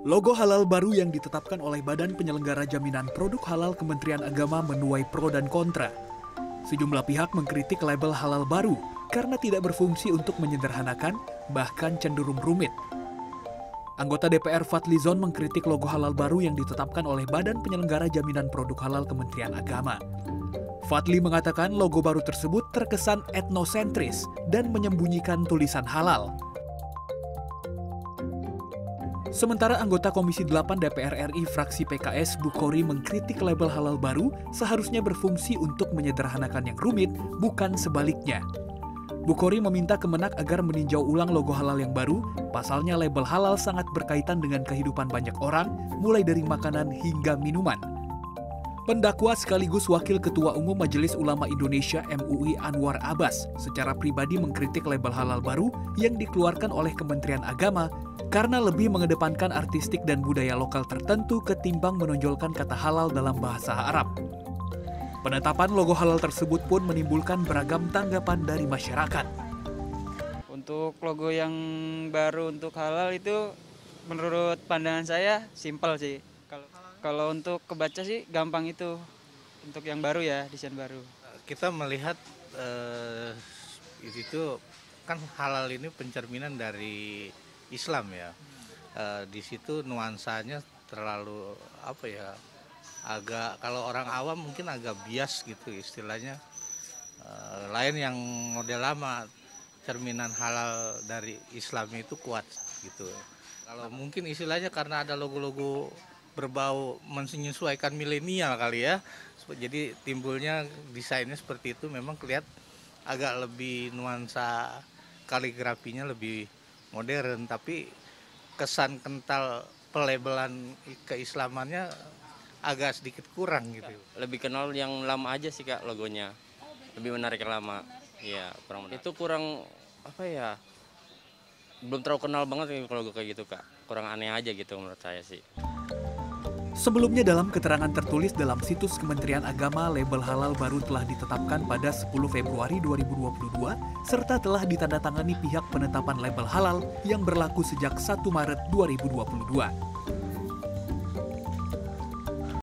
Logo halal baru yang ditetapkan oleh Badan Penyelenggara Jaminan Produk Halal Kementerian Agama menuai pro dan kontra. Sejumlah pihak mengkritik label halal baru karena tidak berfungsi untuk menyederhanakan, bahkan cenderung rumit. Anggota DPR Fadlizon mengkritik logo halal baru yang ditetapkan oleh Badan Penyelenggara Jaminan Produk Halal Kementerian Agama. Fadli mengatakan logo baru tersebut terkesan etnosentris dan menyembunyikan tulisan halal. Sementara anggota Komisi 8 DPR RI fraksi PKS Bukhori mengkritik label halal baru seharusnya berfungsi untuk menyederhanakan yang rumit, bukan sebaliknya. Bukhori meminta Kemenak agar meninjau ulang logo halal yang baru, pasalnya label halal sangat berkaitan dengan kehidupan banyak orang, mulai dari makanan hingga minuman. Pendakwa sekaligus Wakil Ketua Umum Majelis Ulama Indonesia MUI Anwar Abbas secara pribadi mengkritik label halal baru yang dikeluarkan oleh Kementerian Agama karena lebih mengedepankan artistik dan budaya lokal tertentu ketimbang menonjolkan kata halal dalam bahasa Arab. Penetapan logo halal tersebut pun menimbulkan beragam tanggapan dari masyarakat. Untuk logo yang baru untuk halal itu menurut pandangan saya simpel sih. Kalau untuk kebaca sih gampang itu. Untuk yang baru ya, desain baru. Kita melihat eh, itu kan halal ini pencerminan dari Islam ya. Eh, di situ nuansanya terlalu apa ya? agak kalau orang awam mungkin agak bias gitu istilahnya. Eh, lain yang model lama cerminan halal dari Islam itu kuat gitu. Kalau mungkin istilahnya karena ada logo-logo berbau menyesuaikan milenial kali ya. Jadi timbulnya desainnya seperti itu memang kelihatan agak lebih nuansa kaligrafinya lebih modern tapi kesan kental pelebelan keislamannya agak sedikit kurang gitu. Lebih kenal yang lama aja sih kak logonya. Lebih menarik yang lama. Iya kurang menarik. Itu kurang apa ya? Belum terlalu kenal banget kalau logo kayak gitu kak. Kurang aneh aja gitu menurut saya sih. Sebelumnya dalam keterangan tertulis dalam situs Kementerian Agama, label halal baru telah ditetapkan pada 10 Februari 2022 serta telah ditandatangani pihak penetapan label halal yang berlaku sejak 1 Maret 2022.